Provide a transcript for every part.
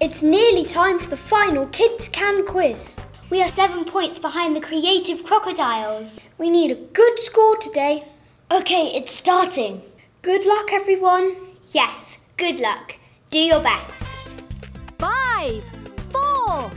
It's nearly time for the final Kids Can quiz. We are seven points behind the creative crocodiles. We need a good score today. Okay, it's starting. Good luck, everyone. Yes, good luck. Do your best. Five, four,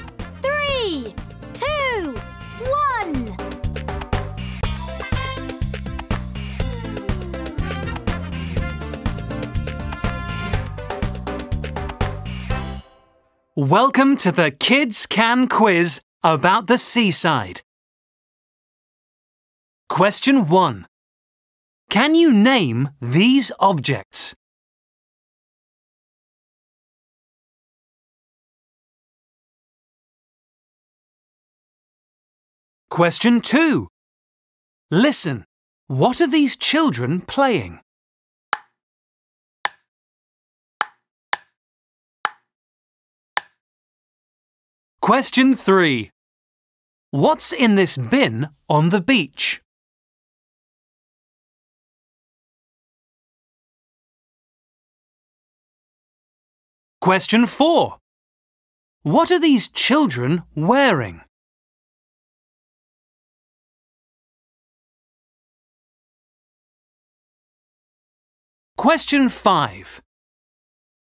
Welcome to the Kids Can quiz about the seaside. Question 1. Can you name these objects? Question 2. Listen. What are these children playing? Question 3. What's in this bin on the beach? Question 4. What are these children wearing? Question 5.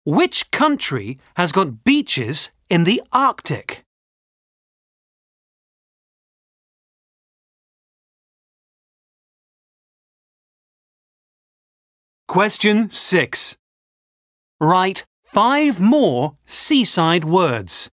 Which country has got beaches in the Arctic? Question 6. Write five more seaside words.